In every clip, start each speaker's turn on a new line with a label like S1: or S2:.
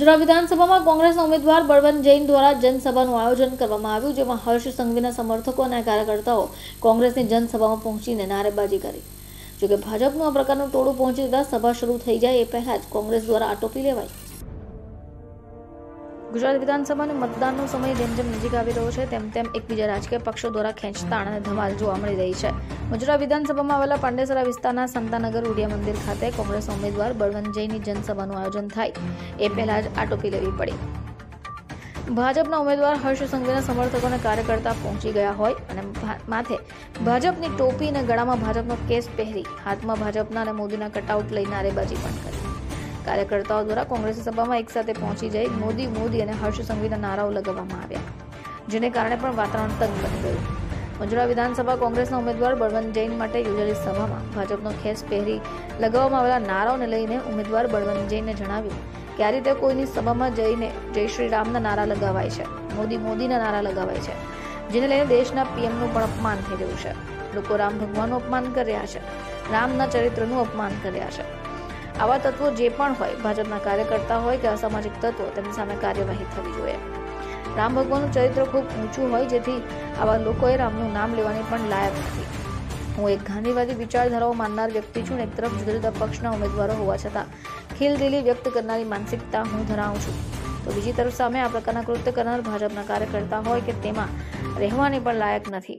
S1: ગુજરાત વિધાનસભામાં કોંગ્રેસના ઉમેદવાર બળવંત જૈન દ્વારા જનસભાનું આયોજન કરવામાં આવ્યું, જેમાં હર્ષ સંઘવીના સમર્થકો અને કાર્યકર્તાઓ કોંગ્રેસની જનસભામાં પહોંચીને નારેબાજી કરી. જોકે ભાજપનું આ પ્રકારનું ટોળું પહોંચી જતા સભા શરૂ થઈ જાય એ પહેલા જ કોંગ્રેસ દ્વારા આટોપી લેવાઈ. ગુજરાત વિધાનસભાનું મતદાનનો સમય જેમ જેમ નજીક આવી રહ્યો છે, તેમ તેમ એકબીજા રાજકીય પક્ષો દ્વારા ખેંચતાણ અને ધમાલ જોવા મળી રહી છે. ગુજરાત વિધાનસભામાં આવેલા પાંડેસરા વિસ્તારના સંતાનગર ઉડિયા મંદિર ખાતે કોંગ્રેસ ઉમેદવાર બળવંત જૈનની જનસભાનું આયોજન થાય. એ પહેલા જ આટોપી લેવી પડી. ભાજપના ઉમેદવાર હર્ષ સંઘવીના સમર્થકો અને કાર્યકર્તા પહોંચી ગયા હોય અને માથે ભાજપની ટોપી અને ગળામાં ભાજપનો કેસ પહેરી, હાથમાં ભાજપના અને મોદીના કટઆઉટ લઈ નારેબાજી પણ કરી. કાર્યકર્તાઓ દ્વારા કોંગ્રેસ સભામાં એકસાથે પહોંચી જઈ મોદી મોદી અને હર્ષ સંઘવીના નારાઓ લગાવવામાં આવ્યા, જેને કારણે પણ વાતાવરણ તંગ બની ગયું. મંજુરા વિધાનસભા કોંગ્રેસના ઉમેદવાર બળવંત જૈન માટે યોજેલી સભામાં ભાજપનો ખેસ પહેરી લગાવવામાં આવેલા નારાઓને લઈને ઉમેદવાર બળવંત જૈને જણાવ્યું કે આ રીતે કોઈની સભામાં જઈને જય શ્રી રામના નારા લગાવાય છે, મોદી, મોદીના નારા લગાવાય છે, જેને લઈને દેશના પીએમનું પણ અપમાન થઈ રહ્યું છે. લોકો રામ ભગવાનનું અપમાન કરી રહ્યા છે, રામના ચરિત્રનું અપમાન કરી રહ્યા છે. આવા તત્વો જે પણ હોય, ભાજપના કાર્યકર્તા હોય કે અસામાજિક તત્વો, તેમની સામે કાર્યવાહી થવી જોઈએ. રામ ભગવાનનું ચરિત્ર ખૂબ ઊંચું હોય, જેથી આવા લોકોએ રામનું નામ લેવાની પણ લાયક નથી. હું એક ગાંધીવાદી વિચારધારાઓ માનનાર વ્યક્તિ છું એક તરફ જુદા જુદા પક્ષના ઉમેદવારો હોવા છતાં ખીલદિલી વ્યક્ત કરનારી માનસિકતા હું ધરાવું છું. તો બીજી તરફ સામે આ પ્રકારના કૃત્ય કરનાર ભાજપના કાર્યકર્તા હોય કે તેમાં રહેવાની પણ લાયક નથી.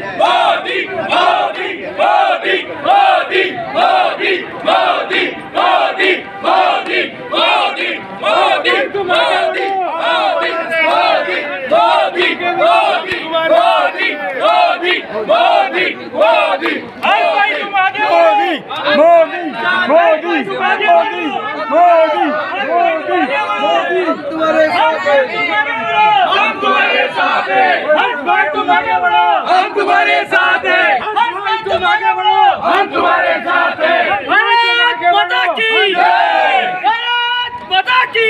S2: Modi, Modi,
S3: Modi, Modi, Modi, Modi, Modi, Modi, Modi, Modi, Modi, Modi, Modi, Modi, Modi, Modi, Modi, Modi, Modi. Modi, Modi, Modi, Modi, Modi,
S4: Modi, Modi, Modi, Modi, Modi. हम
S3: तुम्हारे साथ हैं, हम तुम्हारे साथ हैं, हम तुम्हारे बड़ा साथ हैं
S4: हर बार तुम आगे बढ़ो
S3: हम तुम्हारे साथ हैं
S4: भारत माता की
S3: जय
S4: भारत माता की